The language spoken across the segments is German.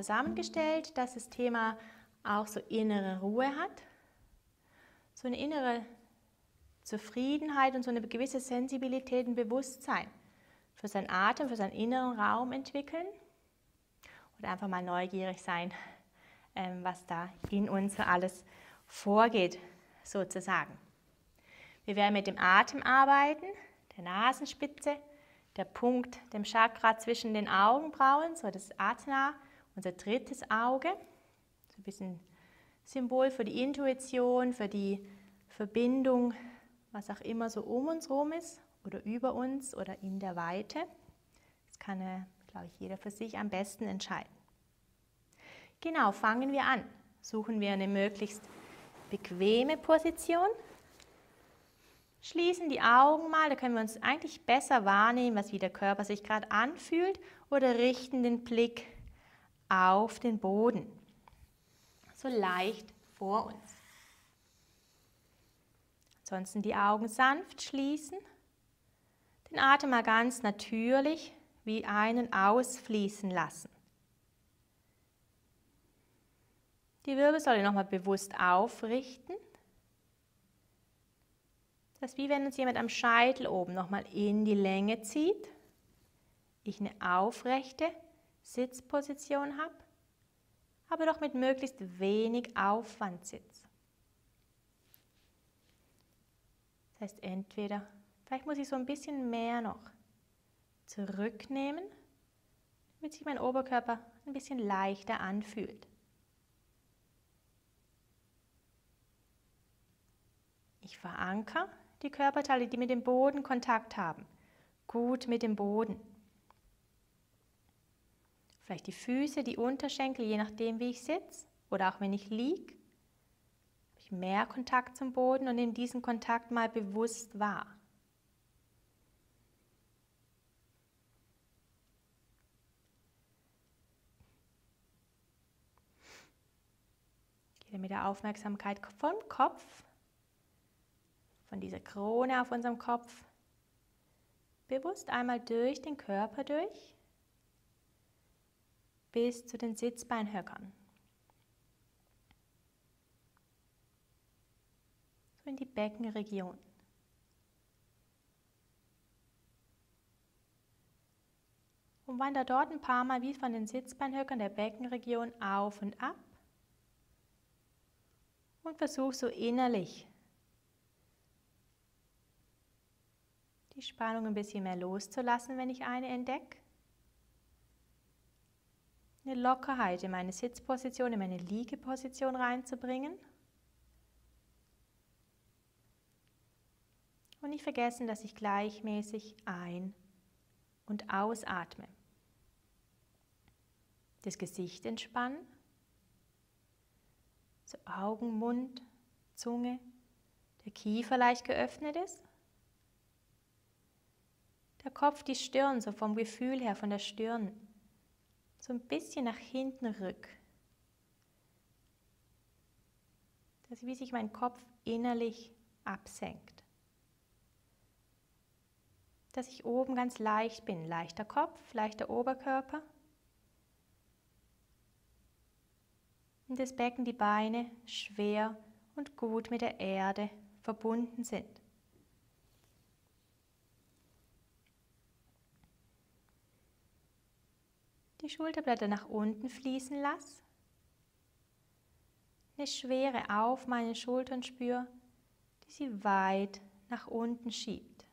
zusammengestellt, dass das Thema auch so innere Ruhe hat, so eine innere Zufriedenheit und so eine gewisse Sensibilität und Bewusstsein für seinen Atem, für seinen inneren Raum entwickeln und einfach mal neugierig sein, ähm, was da in uns alles vorgeht, sozusagen. Wir werden mit dem Atem arbeiten, der Nasenspitze, der Punkt, dem Chakra zwischen den Augenbrauen, so das Atna, unser drittes Auge, so ein bisschen Symbol für die Intuition, für die Verbindung, was auch immer so um uns herum ist oder über uns oder in der Weite. Das kann, glaube ich, jeder für sich am besten entscheiden. Genau, fangen wir an. Suchen wir eine möglichst bequeme Position. Schließen die Augen mal, da können wir uns eigentlich besser wahrnehmen, was wie der Körper sich gerade anfühlt oder richten den Blick auf den Boden. So leicht vor uns. Ansonsten die Augen sanft schließen. Den Atem mal ganz natürlich wie einen ausfließen lassen. Die Wirbelsäule nochmal bewusst aufrichten. Das ist wie wenn uns jemand am Scheitel oben nochmal in die Länge zieht. Ich eine aufrechte Sitzposition habe, aber doch mit möglichst wenig Aufwand sitze. Das heißt, entweder, vielleicht muss ich so ein bisschen mehr noch zurücknehmen, damit sich mein Oberkörper ein bisschen leichter anfühlt. Ich verankere die Körperteile, die mit dem Boden Kontakt haben, gut mit dem Boden. Vielleicht die Füße, die Unterschenkel, je nachdem, wie ich sitze oder auch wenn ich liege. Habe ich mehr Kontakt zum Boden und in diesen Kontakt mal bewusst wahr. Gehe mit der Aufmerksamkeit vom Kopf, von dieser Krone auf unserem Kopf, bewusst einmal durch den Körper durch bis zu den Sitzbeinhöckern. So in die Beckenregion. Und wander dort ein paar Mal wie von den Sitzbeinhöckern der Beckenregion auf und ab. Und versuch so innerlich die Spannung ein bisschen mehr loszulassen, wenn ich eine entdecke eine Lockerheit in meine Sitzposition, in meine Liegeposition reinzubringen. Und nicht vergessen, dass ich gleichmäßig ein- und ausatme. Das Gesicht entspannen. So Augen, Mund, Zunge, der Kiefer leicht geöffnet ist. Der Kopf, die Stirn, so vom Gefühl her, von der Stirn so ein bisschen nach hinten rück. Dass wie sich mein Kopf innerlich absenkt. Dass ich oben ganz leicht bin, leichter Kopf, leichter Oberkörper. Und das Becken, die Beine schwer und gut mit der Erde verbunden sind. die Schulterblätter nach unten fließen lasse. Eine Schwere auf meinen Schultern spüre, die sie weit nach unten schiebt.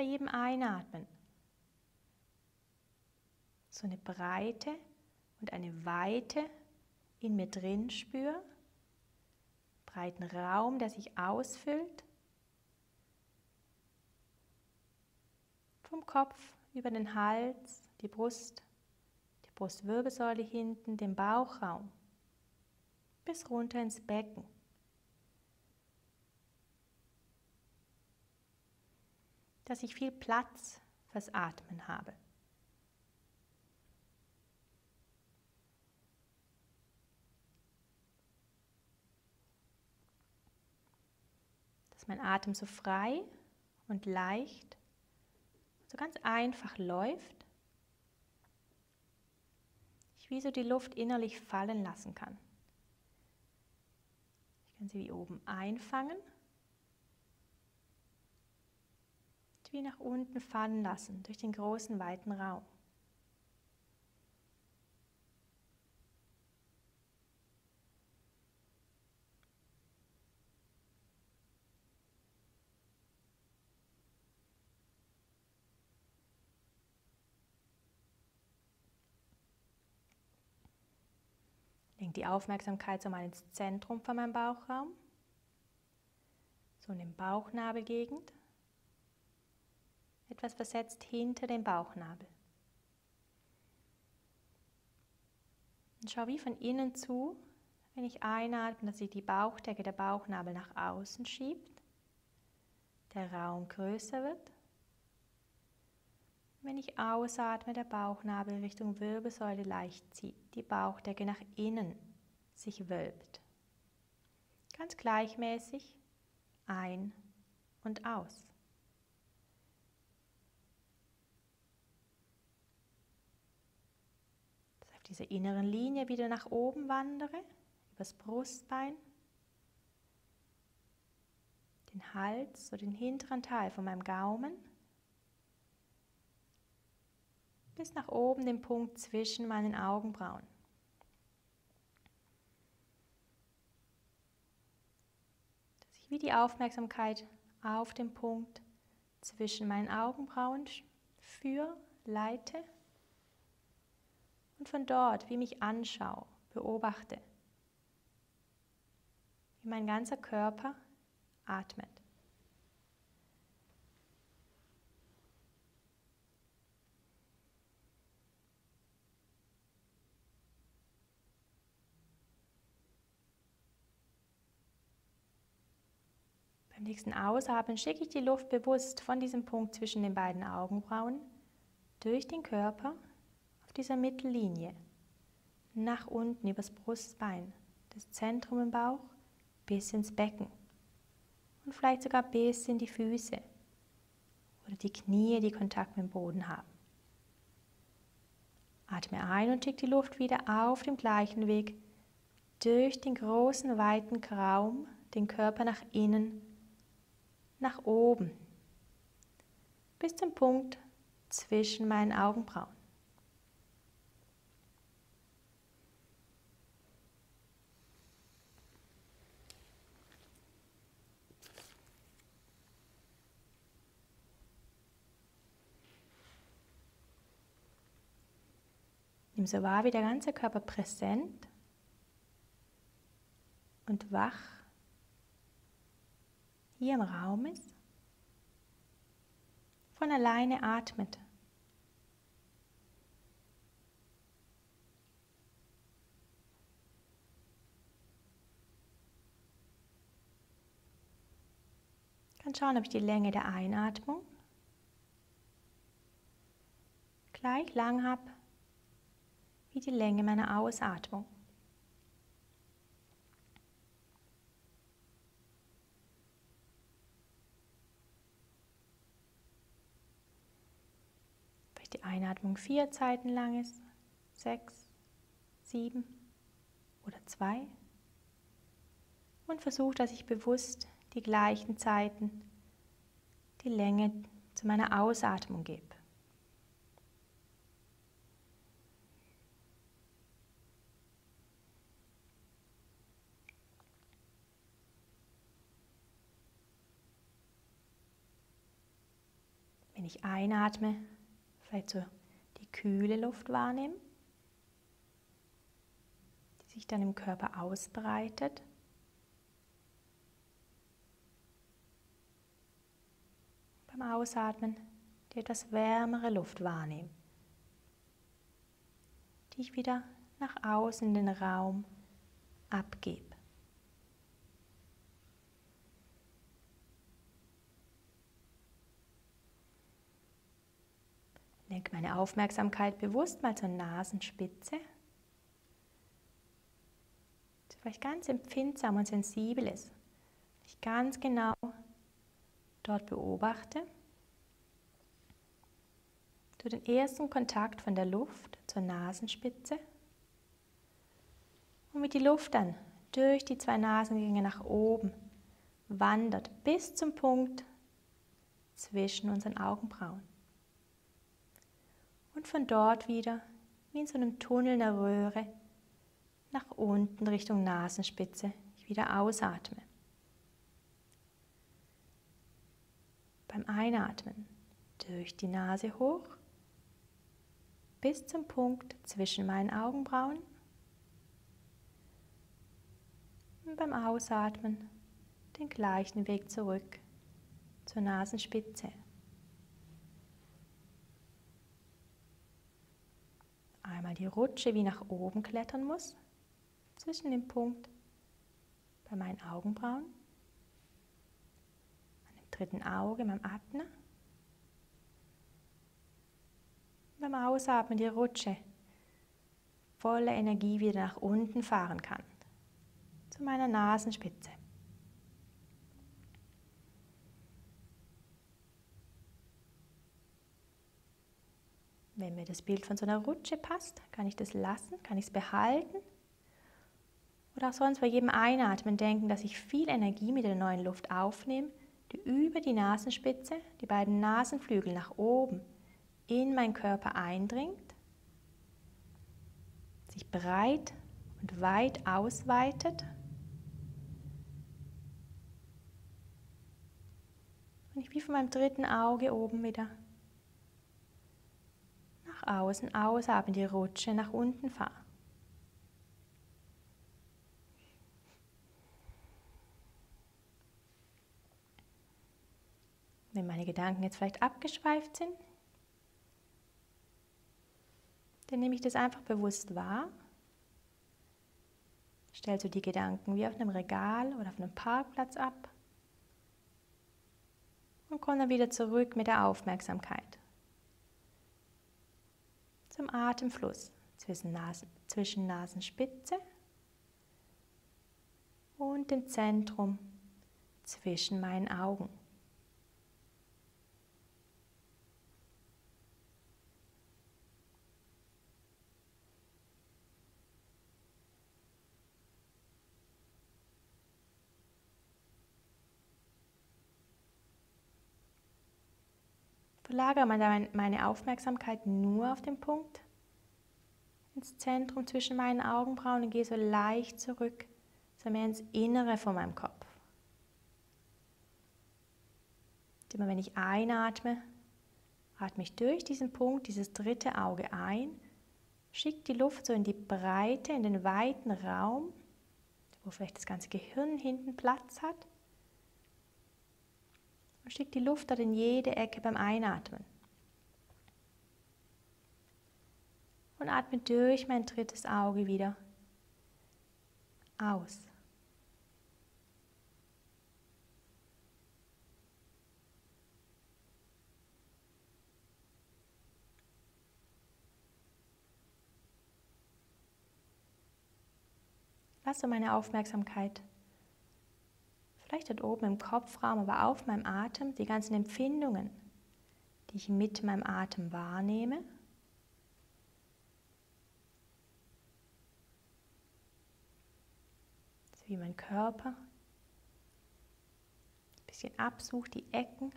Bei jedem Einatmen so eine Breite und eine Weite in mir drin spüre breiten Raum, der sich ausfüllt. Vom Kopf über den Hals, die Brust, der Brustwirbelsäule hinten, den Bauchraum bis runter ins Becken. Dass ich viel Platz fürs Atmen habe. Dass mein Atem so frei und leicht, so ganz einfach läuft. Ich wie so die Luft innerlich fallen lassen kann. Ich kann sie wie oben einfangen wie nach unten fallen lassen durch den großen weiten Raum. Lenk die Aufmerksamkeit so mal ins Zentrum von meinem Bauchraum, so in den Bauchnabelgegend, etwas versetzt hinter dem Bauchnabel. Und schau wie von innen zu, wenn ich einatme, dass sich die Bauchdecke, der Bauchnabel nach außen schiebt, der Raum größer wird. Wenn ich ausatme, der Bauchnabel Richtung Wirbelsäule leicht zieht, die Bauchdecke nach innen sich wölbt. Ganz gleichmäßig ein und aus. Dieser inneren Linie wieder nach oben wandere, übers Brustbein, den Hals, so den hinteren Teil von meinem Gaumen bis nach oben den Punkt zwischen meinen Augenbrauen. Dass ich wie die Aufmerksamkeit auf den Punkt zwischen meinen Augenbrauen führe, leite und von dort wie mich anschaue, beobachte, wie mein ganzer Körper atmet. Beim nächsten Ausatmen schicke ich die Luft bewusst von diesem Punkt zwischen den beiden Augenbrauen durch den Körper auf dieser Mittellinie. Nach unten übers Brustbein, das Zentrum im Bauch bis ins Becken. Und vielleicht sogar bis in die Füße. Oder die Knie, die Kontakt mit dem Boden haben. Atme ein und schicke die Luft wieder auf dem gleichen Weg. Durch den großen, weiten Raum, den Körper nach innen nach oben. Bis zum Punkt zwischen meinen Augenbrauen. So wahr, wie der ganze Körper präsent und wach hier im Raum ist, von alleine atmet. Kann schauen, ob ich die Länge der Einatmung gleich lang habe wie die Länge meiner Ausatmung. die Einatmung vier Zeiten lang ist, sechs, sieben oder zwei. Und versuche, dass ich bewusst die gleichen Zeiten, die Länge zu meiner Ausatmung gebe. Wenn ich einatme, Vielleicht so die kühle Luft wahrnehmen, die sich dann im Körper ausbreitet. Beim Ausatmen die etwas wärmere Luft wahrnehmen, die ich wieder nach außen in den Raum abgebe. Lenke meine Aufmerksamkeit bewusst mal zur Nasenspitze. Sie vielleicht ganz empfindsam und sensibel ist. Ich ganz genau dort beobachte. Durch den ersten Kontakt von der Luft zur Nasenspitze. Und mit die Luft dann durch die zwei Nasengänge nach oben wandert bis zum Punkt zwischen unseren Augenbrauen und von dort wieder, wie in so einem Tunnel in der Röhre, nach unten Richtung Nasenspitze ich wieder ausatme. Beim Einatmen durch die Nase hoch bis zum Punkt zwischen meinen Augenbrauen. Und beim Ausatmen den gleichen Weg zurück zur Nasenspitze. Einmal die Rutsche wie nach oben klettern muss, zwischen dem Punkt bei meinen Augenbrauen, an dem dritten Auge, meinem Atmen. Beim Ausatmen die Rutsche volle Energie wieder nach unten fahren kann, zu meiner Nasenspitze. Wenn mir das Bild von so einer Rutsche passt, kann ich das lassen, kann ich es behalten. Oder auch sonst bei jedem Einatmen denken, dass ich viel Energie mit der neuen Luft aufnehme, die über die Nasenspitze, die beiden Nasenflügel nach oben in meinen Körper eindringt, sich breit und weit ausweitet. Und ich wie von meinem dritten Auge oben wieder nach außen ausatmen, die Rutsche nach unten fahren. Wenn meine Gedanken jetzt vielleicht abgeschweift sind, dann nehme ich das einfach bewusst wahr. Stellst du die Gedanken wie auf einem Regal oder auf einem Parkplatz ab und komm dann wieder zurück mit der Aufmerksamkeit zum Atemfluss zwischen, Nasen, zwischen Nasenspitze und dem Zentrum zwischen meinen Augen. Verlagere meine Aufmerksamkeit nur auf den Punkt ins Zentrum zwischen meinen Augenbrauen und gehe so leicht zurück, so mehr ins Innere von meinem Kopf. Und immer wenn ich einatme, atme ich durch diesen Punkt, dieses dritte Auge ein, schicke die Luft so in die Breite, in den weiten Raum, wo vielleicht das ganze Gehirn hinten Platz hat und schick die Luft dort in jede Ecke beim Einatmen. Und atme durch mein drittes Auge wieder aus. Lasse meine Aufmerksamkeit vielleicht dort oben im Kopfraum, aber auf meinem Atem, die ganzen Empfindungen, die ich mit meinem Atem wahrnehme. So wie mein Körper ein bisschen absucht, die Ecken,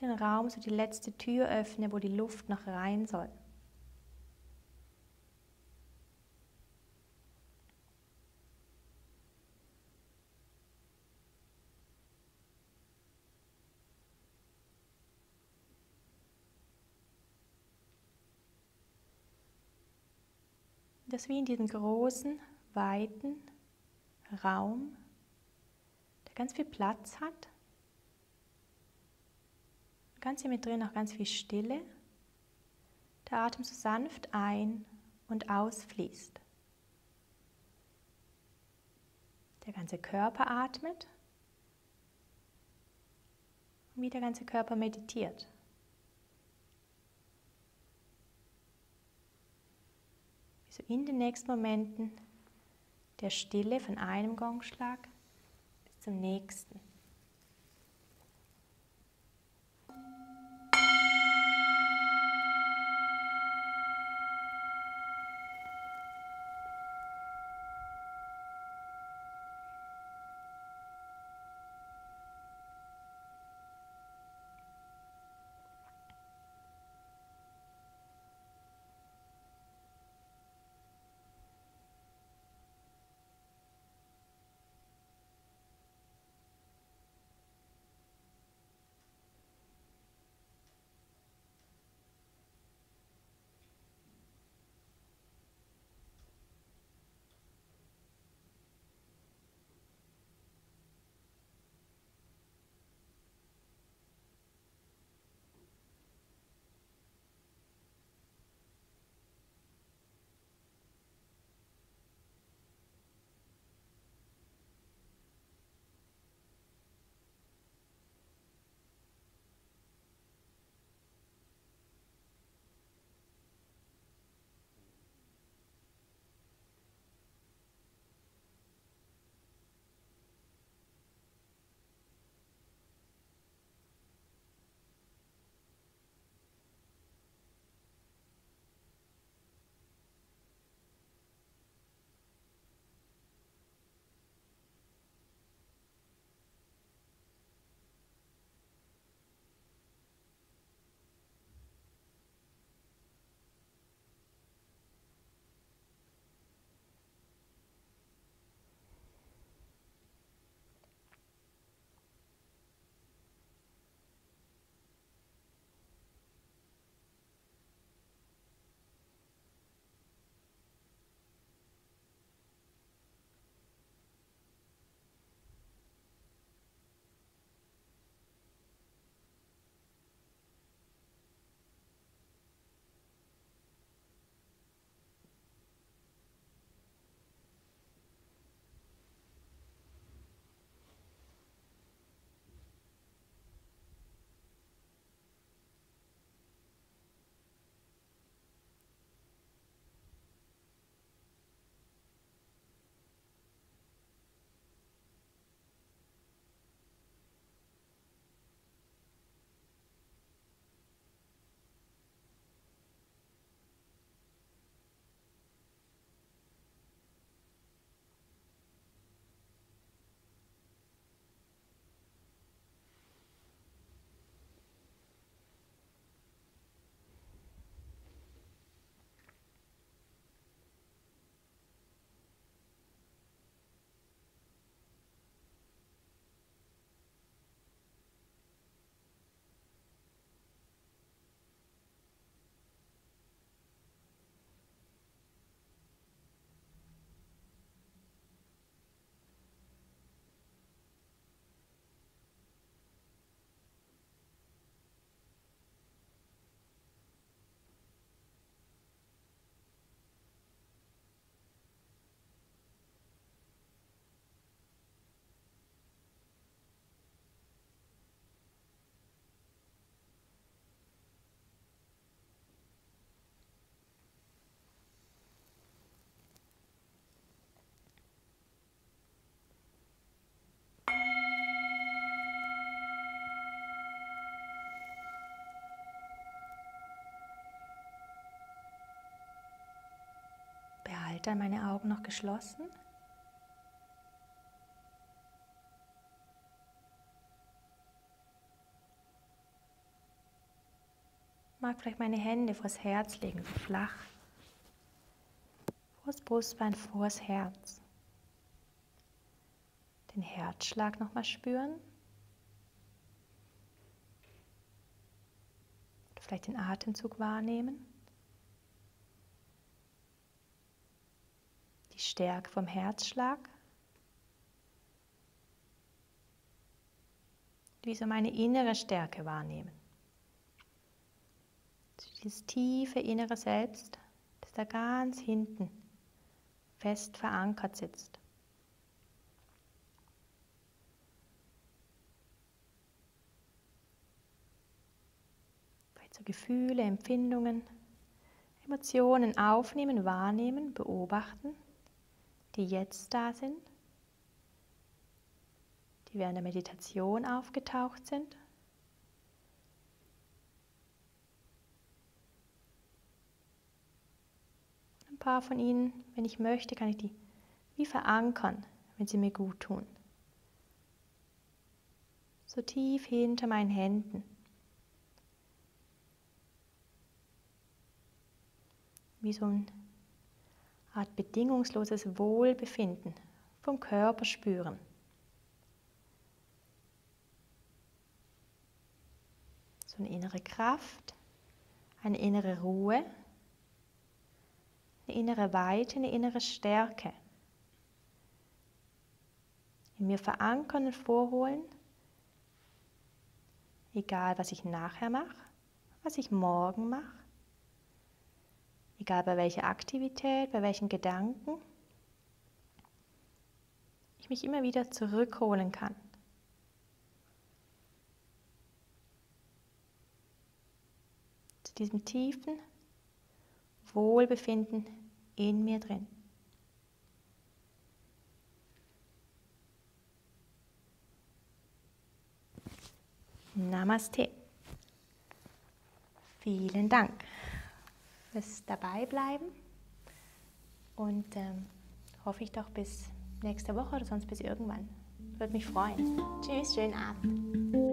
den Raum, so die letzte Tür öffne, wo die Luft noch rein soll. Das wie in diesem großen, weiten Raum, der ganz viel Platz hat. Ganz hier mit drin auch ganz viel Stille. Der Atem so sanft ein und ausfließt. Der ganze Körper atmet wie der ganze Körper meditiert. So in den nächsten Momenten der Stille von einem Gongschlag bis zum nächsten. Behalte meine Augen noch geschlossen. mag vielleicht meine Hände vors Herz legen, so flach. Vors Brustbein, vors Herz. Den Herzschlag nochmal spüren. Vielleicht den Atemzug wahrnehmen. Die Stärke vom Herzschlag. Wie so meine innere Stärke wahrnehmen dieses tiefe innere Selbst, das da ganz hinten fest verankert sitzt. So Gefühle, Empfindungen, Emotionen aufnehmen, wahrnehmen, beobachten, die jetzt da sind, die während der Meditation aufgetaucht sind. Ein paar von ihnen, wenn ich möchte, kann ich die wie verankern, wenn sie mir gut tun. So tief hinter meinen Händen. wie so eine Art bedingungsloses Wohlbefinden vom Körper spüren. So eine innere Kraft, eine innere Ruhe, eine innere Weite, eine innere Stärke. In mir verankern und vorholen, egal was ich nachher mache, was ich morgen mache, egal bei welcher Aktivität, bei welchen Gedanken, ich mich immer wieder zurückholen kann. Zu diesem tiefen Wohlbefinden in mir drin. Namaste. Vielen Dank fürs Dabeibleiben und ähm, hoffe ich doch bis nächste Woche oder sonst bis irgendwann. Würde mich freuen. Tschüss, schönen Abend.